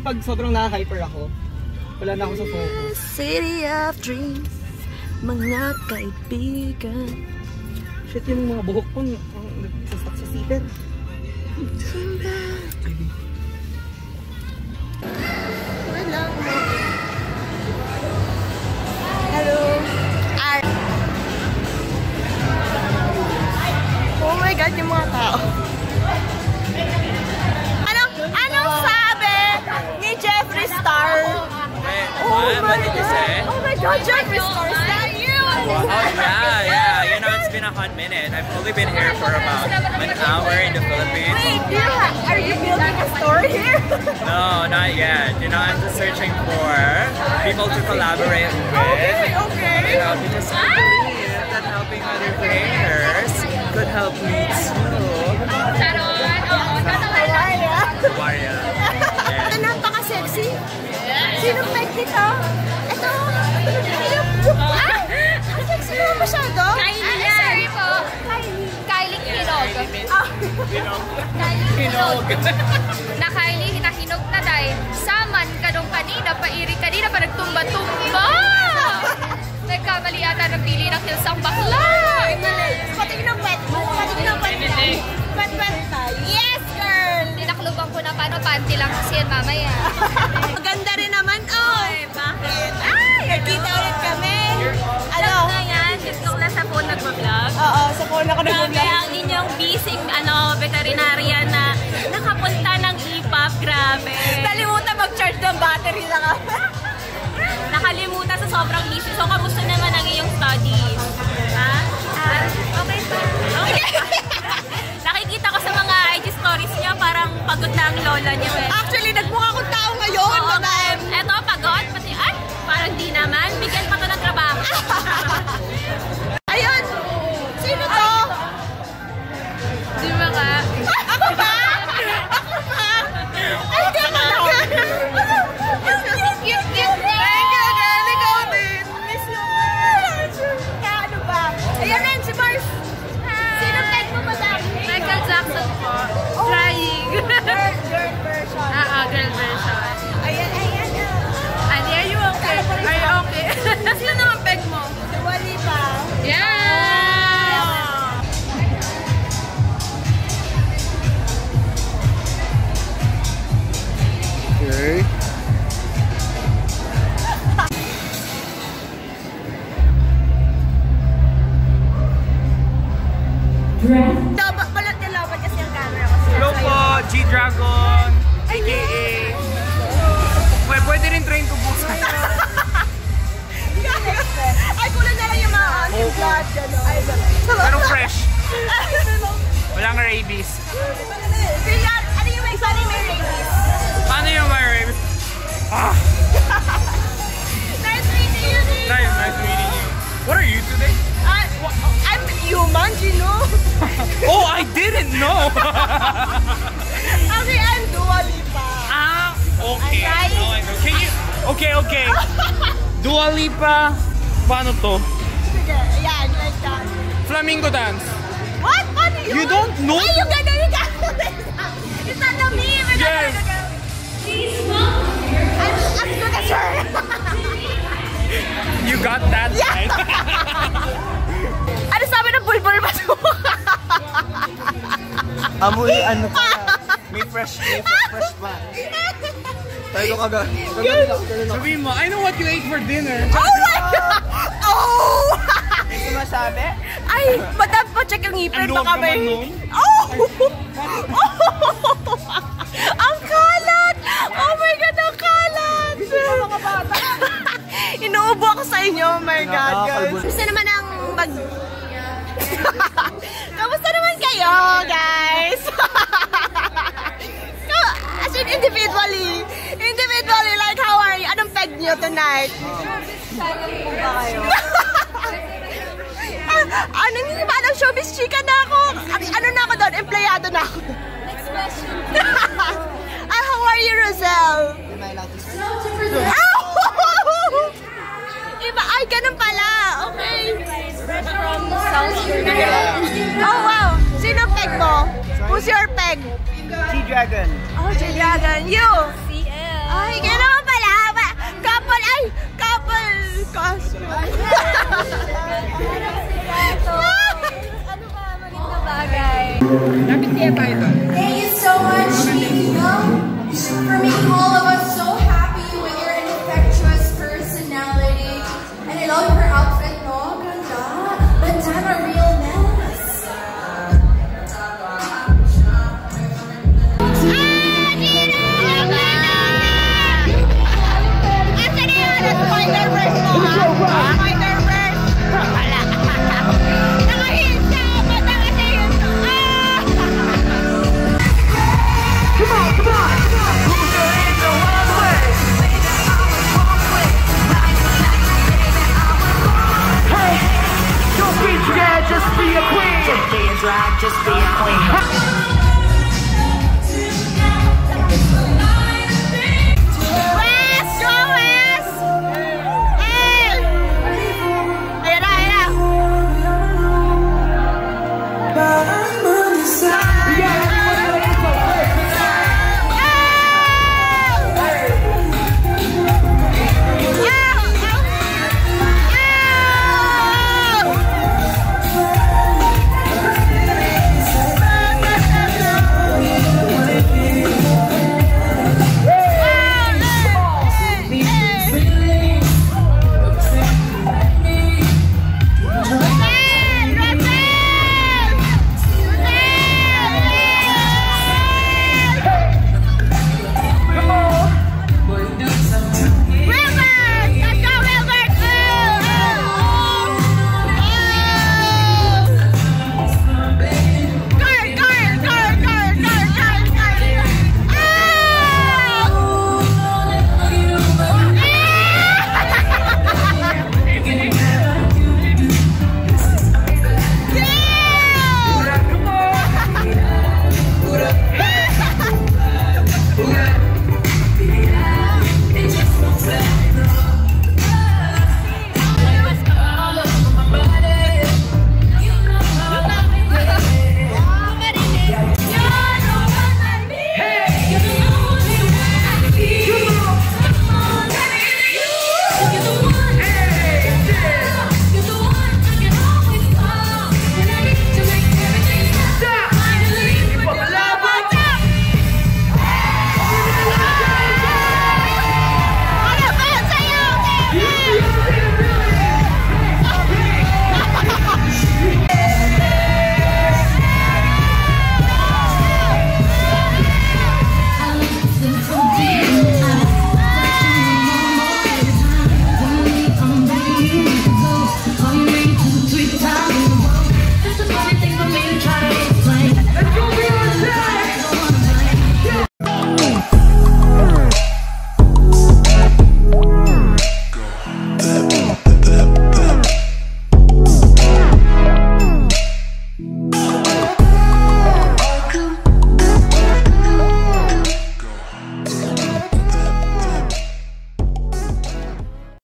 yung pag sobrang na-hyper ako, wala na ako sa focus. City of Dreams, mga kaibigan. Shit, yung mga buhok ko, ang nagsasak sa siper. Hello. Say? Oh my God, Jeffree Star, is you? Oh yeah, yeah. You know, it's been a hot minute. I've only been here for about an hour in the Philippines. Wait, you ha- are you building a store here? No, not yet. You know, I'm just searching for people to collaborate with. okay, okay. You know, because I believe that helping other creators could help me too. Waria. Oh, Ito, uh, napaka-sexy. Sino peg dito? Masyado. Kylie yan. Sorry po. Kylie Hinog. Ah. Kylie Hinog. na Kylie, hinahinog na dahil saman kanong kanina, pairi kanina pa nagtumba-tumba. Phone ako Grabe ang inyong bising ano, veterinarian na nakapunta ng EPUB. Grabe. Nalimutan mag-charge ng battery lang ako. Nakalimutan sa sobrang busy. So, kamusta naman ang iyong G-Dragon, aka... Pwede, pwede rin train to Busan. Ay, kulang na lang yung mga yung blood. gano'n. Pero fresh. Walang rabies. Kaya, ano yung may funny may rabies? Paano yung may rabies? Ah, Nice meeting you, Dino. nice, nice meeting you. What are you today? Wa- I'm human, you know? Oh, I didn't know! Dua Lipa. Paano to? Sige, ayan, like that. Flamingo dance. What? Ano yun? You don't know? Ay, yung gano'n yung gano'n. It's not the meme. It's Yes. I'm as good as her. You got that Yeah. right. ano sabi ng bulbul ba ito? Amoy ano pa. May fresh, may fresh, fresh pa. Tayo ko ganun ako. Sabihin mo, I know what you ate for dinner. oh my God! Oh! May sumasabi? Ay, madam pa check ang ngipin. Baka may... nun. Oh! ang kalat! Oh my God, ang kalat! Mga bata. Inuubo ako sa inyo. Oh my God, guys. Gusto naman ang mag... Kamusta naman kayo, guys? Individually, like, how are you? Anong peg niyo tonight? ano hindi ba ng showbiz chika na ako? Ano, ano na ako doon? Empleyado na ako. Next question. ah, how are you, Rozel? Ow! Iba, ay, ganun pala. Okay. Oh, wow. Sino peg mo? Who's your peg? G-Dragon. Oh, J-Dragon. You? Thank you so much, for me. Yeah, just be a queen. Just be a drag, just be a queen.